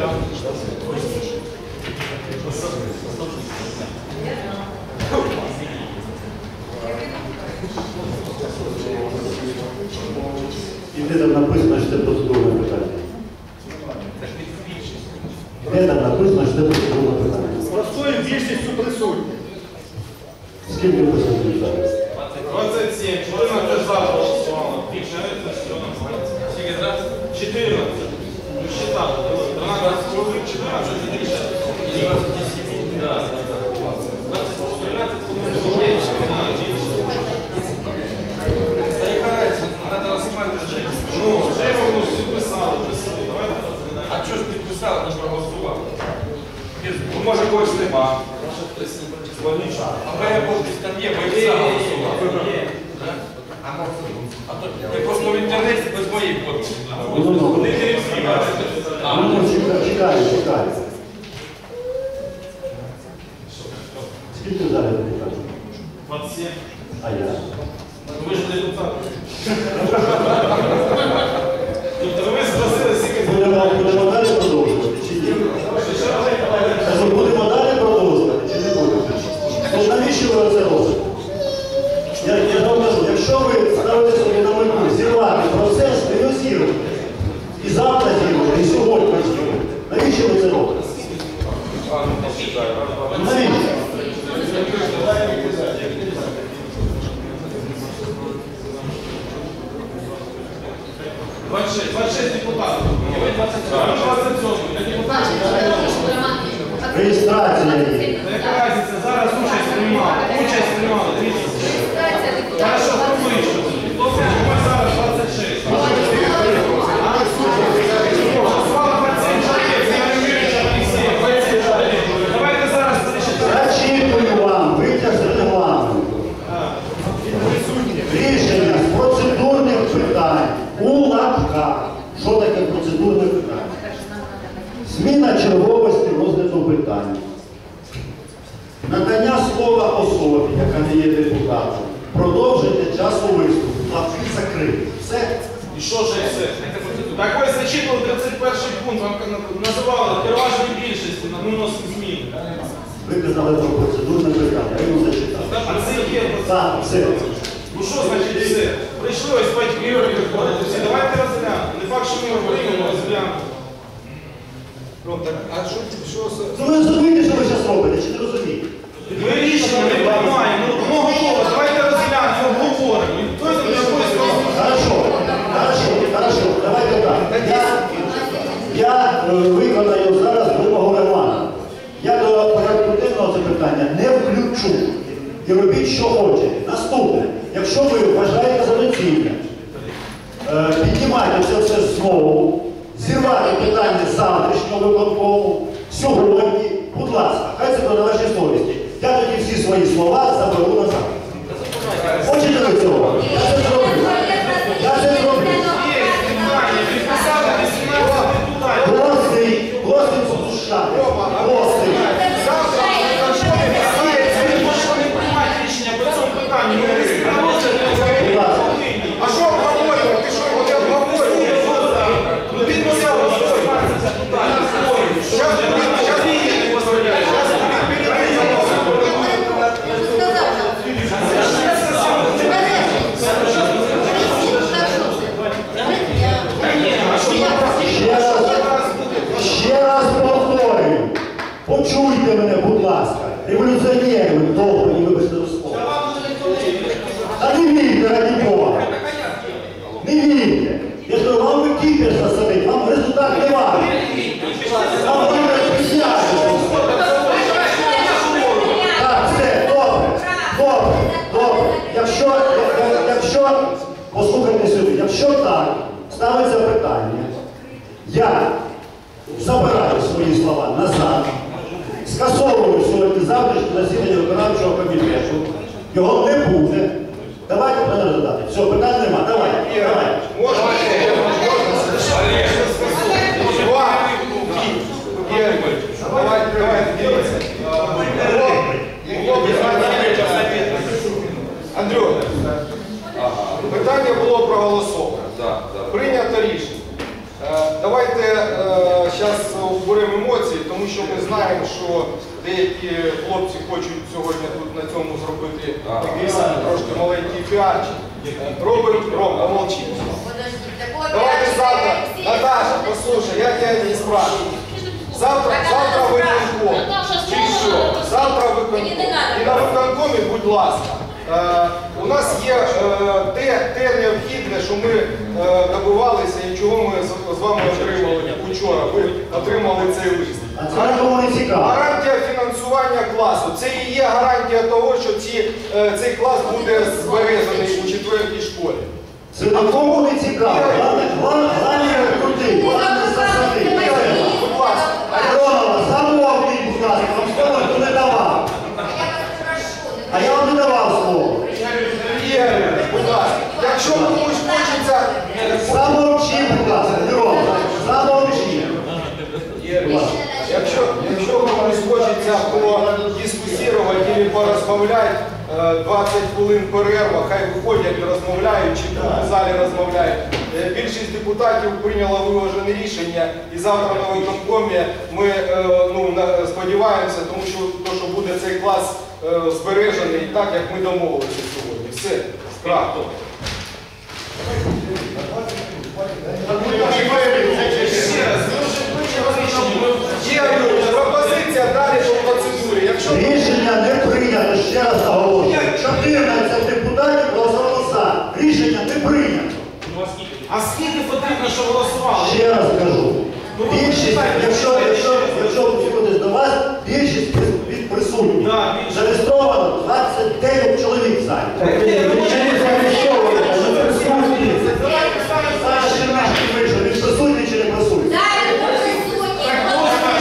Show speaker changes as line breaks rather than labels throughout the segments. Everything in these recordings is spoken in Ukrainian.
І де там написано, що це процедурне питання? Де там написано, що це процедурне питання?
Простою більшістю присутні.
Скільки присутні зараз?
26 депутатів. Ви 27.
Реєстрація.
Яка разниця? Зараз участь
приймає. але процедурне питання. Я йому зачитав.
А це є.
Так, все.
Ну що значить все? Прийшли ось батьки Ігор давайте розглянемо. Не факт, що ми говоримо, розглянемо.
Ну, так, а що, що...
Ну ви розумієте, що ви зараз робите? що хочете. Наступне, якщо ви вважаєте за доцільне, е, піднімайте все це знову, зірвати питання завтрашнього виконкому, сьогодні.
Клас буде збережений у четвертій школі.
Це нікому не цікаво. Главне, главне, главне крути, главне засади.
Будь ласка.
Альонова, замовкніть, будь ласка, вам слово ніхто не давав. А я вам не давав слово.
Ігор, будь ласка, якщо комусь хочеться,
Замовчи, будь ласка, Мирон, замовчи. Будь ласка.
якщо, якщо комусь хочеться подискусувати або порозмовляти, е, 20 хвилин перерва, хай виходять, розмовляють, чи тут в залі розмовляють. Е, Більшість депутатів прийняла виважене рішення, і завтра на виконкомі ми е, ну, сподіваємося, тому що, то, що буде цей клас е, збережений так, як ми домовилися сьогодні. Все. Є пропозиція далі по процедурі.
Рішення не прийнято, ще раз наголошую. 14 депутатів голосувало за. Рішення не прийнято.
А скільки потрібно, щоб голосували?
Ще раз кажу. Більшість, якщо, якщо, якщо підходить до вас, більшість від присутніх.
Да, більшість.
Зареєстровано 29 чоловік в залі. Ще вийшов, він присутній чи не присутній?
Раз, п'ять, шість.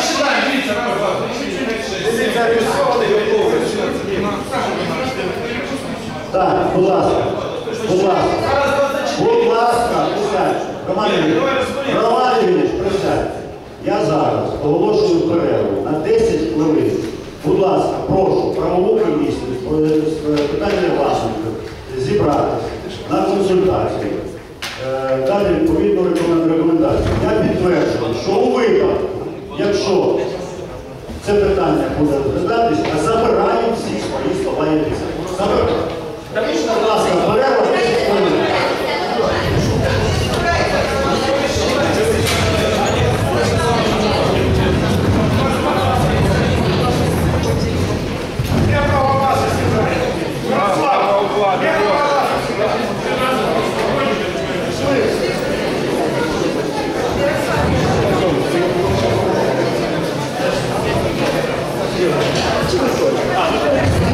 Так, будь ласка. Будь ласка. Роман Ігорович, присядьте. Я зараз оголошую перерву на 10 хвилин. Будь ласка, прошу правову комісію з питання власників зібратися на консультацію, е, дати відповідну рекомендацію. Я підтверджую, що у випадку, якщо це питання буде розглядатись, а забираю всі свої слова і обіцянки. Забираю. Будь ласка,
А,
ну,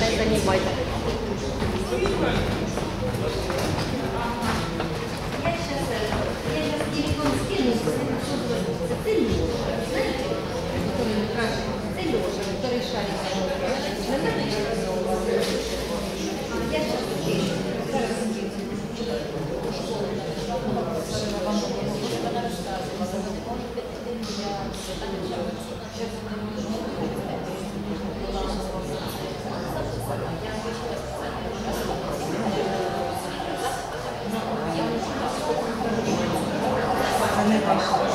не
занимать. Я сейчас, я скину, это Леша, знаете, который мы спрашиваем, это Леша, который шарик. Наверное, я сейчас Thank you. 那个好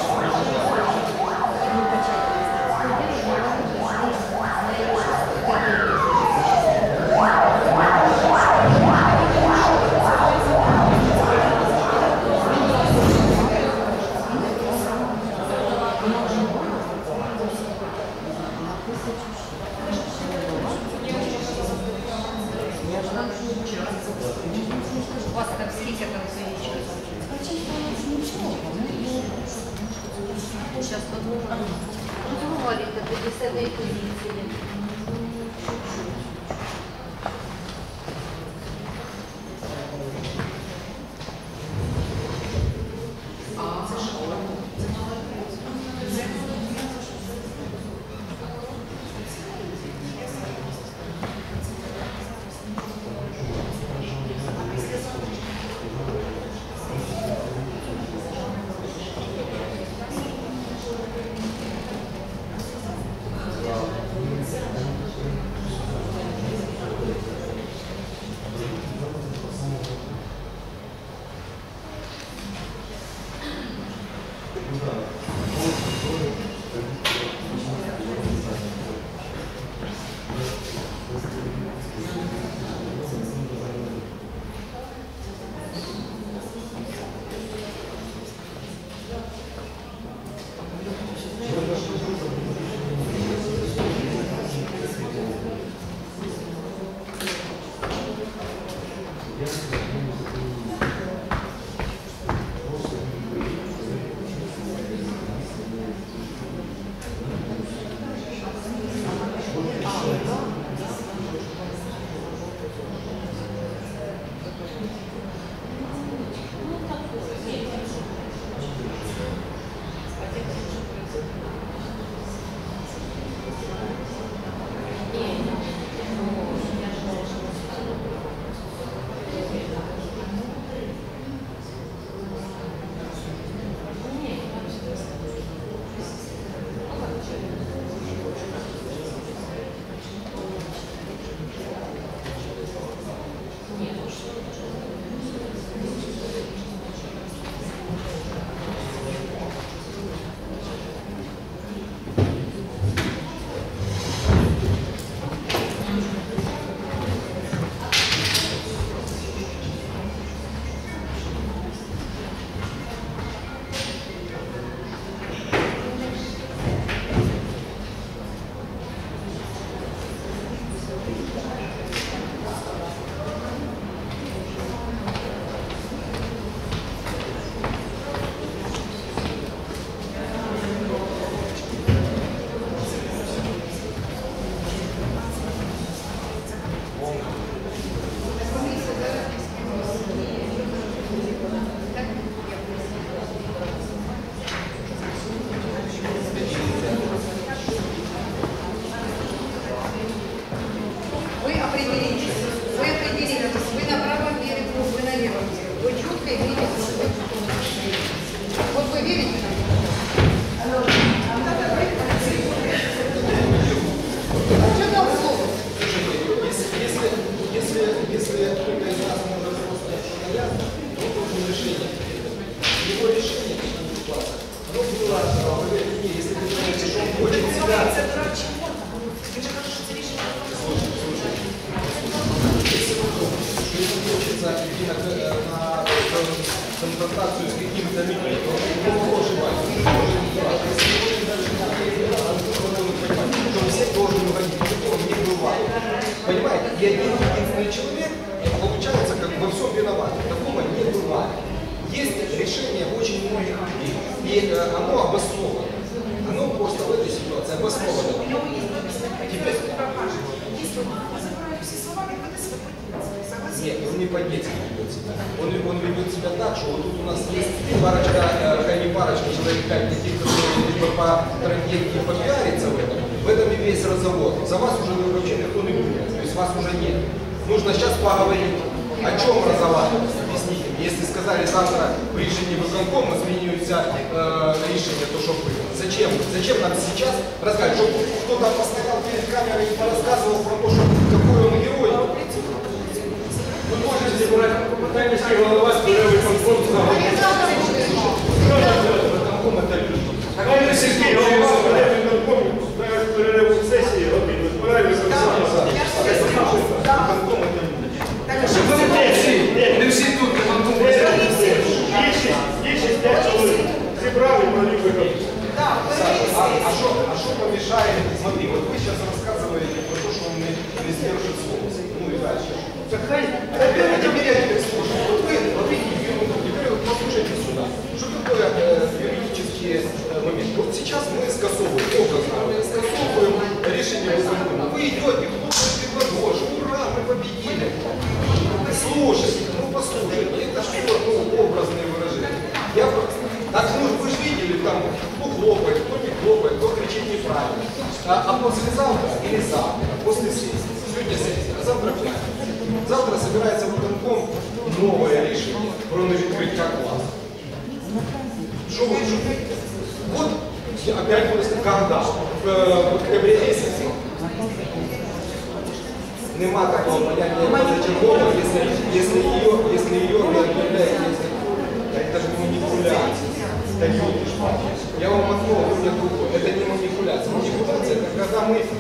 и один единственный человек получается как во всем виноват. Такого не бывает. Есть решение очень многих людей, и э, оно обосновано. Оно просто в этой ситуации обосновано. Теперь нет, он не по-детски ведет себя. Он, он ведет себя так, что вот тут у нас есть парочка, э, не парочка, человек пять таких, которые либо по трагедии попиариться в этом. В этом и весь разговор. За вас уже вообще никто не будет То есть вас уже нет. Нужно сейчас поговорить. О чем разговаривать? Объясните мне. Если сказали завтра в рішенні виконкому змінюється е, рішення, то що ви? Зачем? Зачем нам сейчас рассказать, чтобы кто-то постоял перед камерой и порассказывал про то, что какой он герой?
Ви можете зібрати питання голова з виконком
Хай сільський голова збере виконком, перерив сесії, робить, збирає виконком.
Не всі, не всі тут виконком.
Більшість, більшість п'ять чоловік зібрали і провів виконком.
А, а что, а что помешает? Смотри, вот вы сейчас рассказываете про то, что он не, не сдержит слово. Ну и дальше. Так хай, теперь, теперь я теперь слушаю. Вот вы, вот видите, ерунду. теперь вот послушайте сюда. Что такое э, юридический э, момент? Вот сейчас мы А, а послезавтра или завтра, после сессии, сегодня сессия, а завтра пятница. Завтра собирается виконком новое решение про невідкриття класу. Что вы? Вот опять будет когда? В, октябре месяце. Нема такого понятия позачергового, если, если ее, если ее не объявляет, если, это же манипуляция. Да Я вам одно, это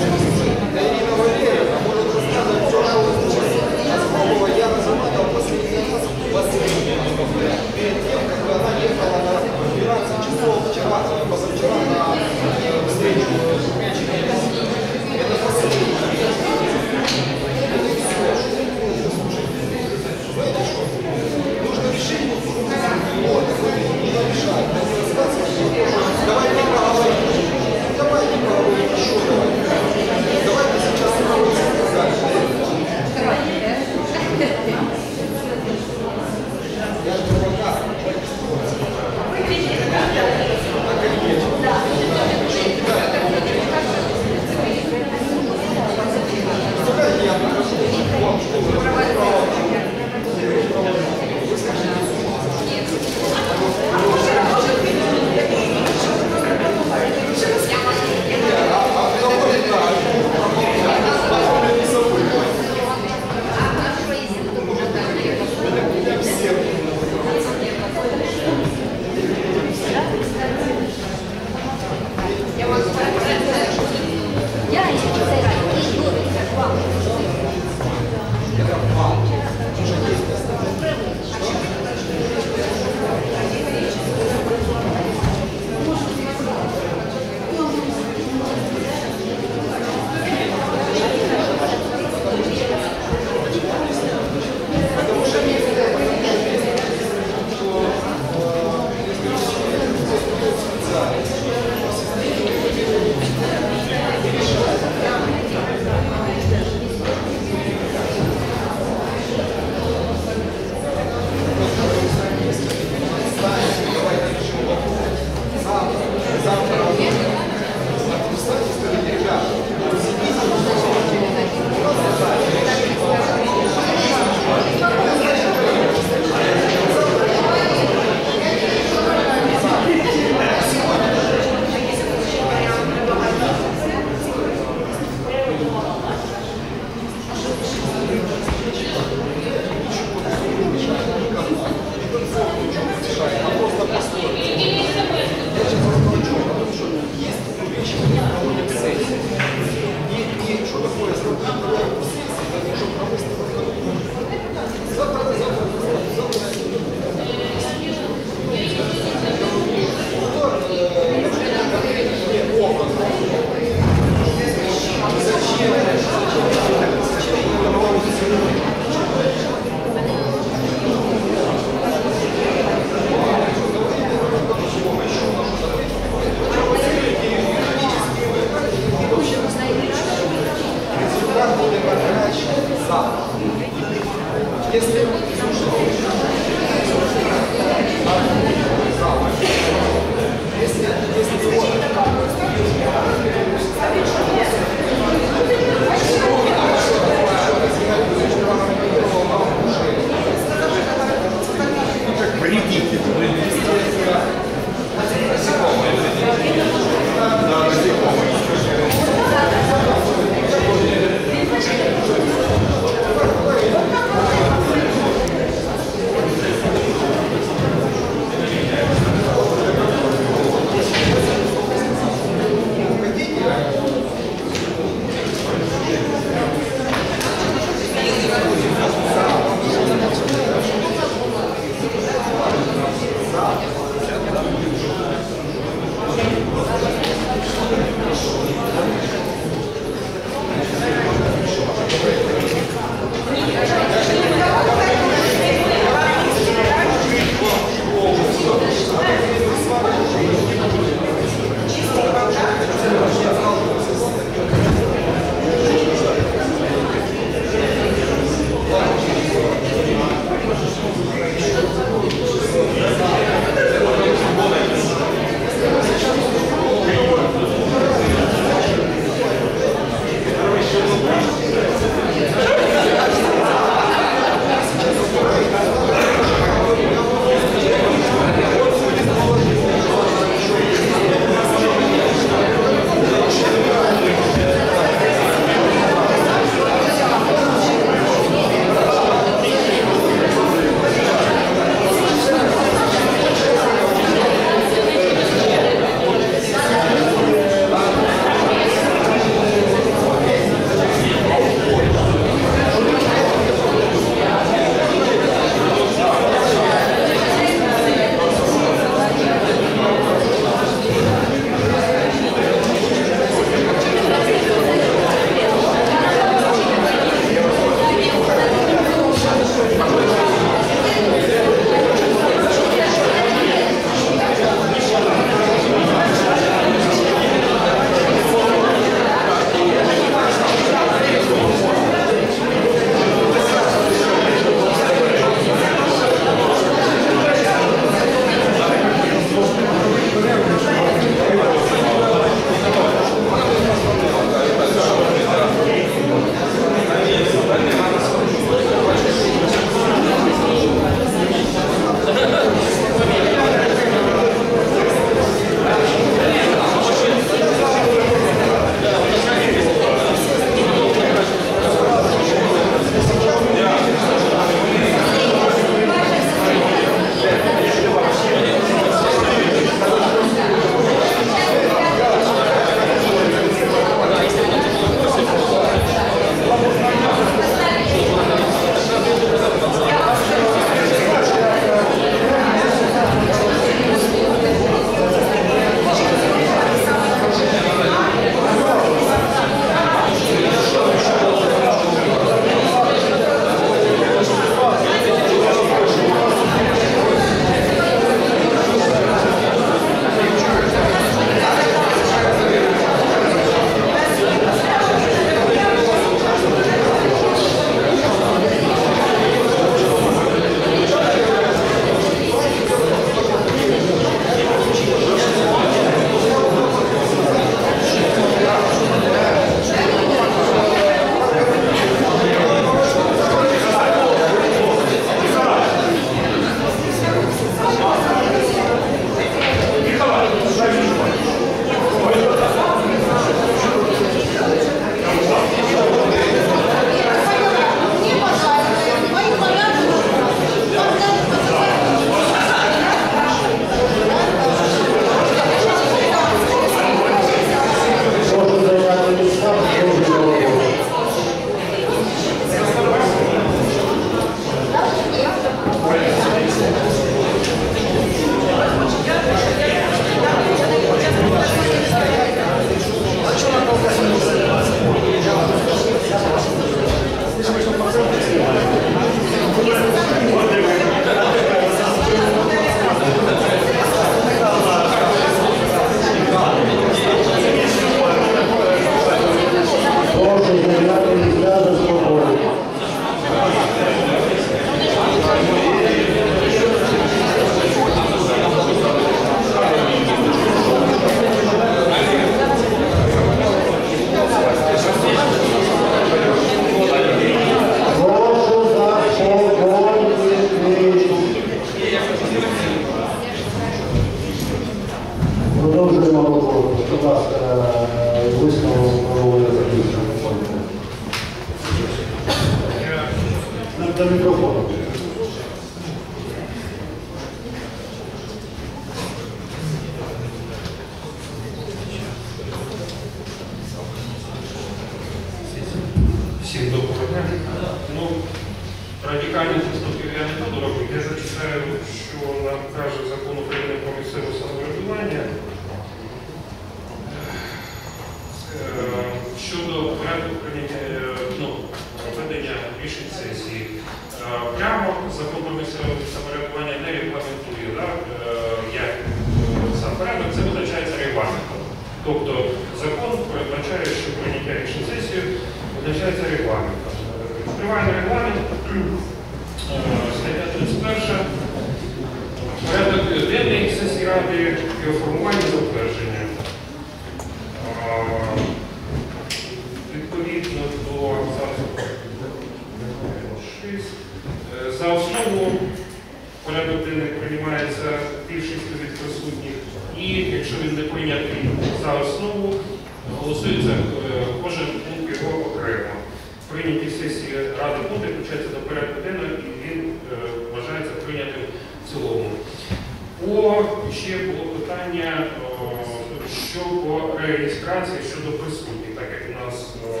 по реєстрації щодо присутніх, так як у нас е,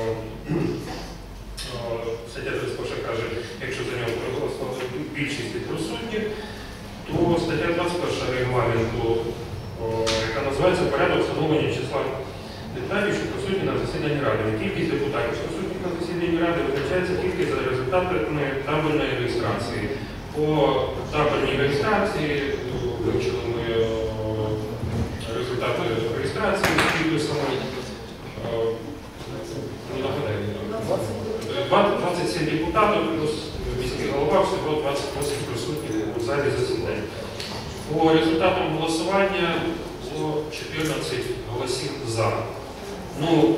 е, стаття 31 каже, якщо за нього проголосували більшість присутніх, то стаття 21 регламенту, е, яка називається порядок встановлення числа депутатів, що присутні на засіданні ради. Не кількість депутатів, що присутні на засіданні ради, визначається тільки за результатами табельної реєстрації. По табельній реєстрації вивчили голосування було 14 голосів за. Ну,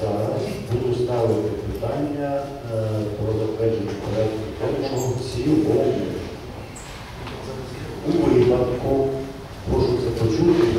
зараз буду ставити питання е, про затвердження порядку що в цілому. У випадку, прошу це почути.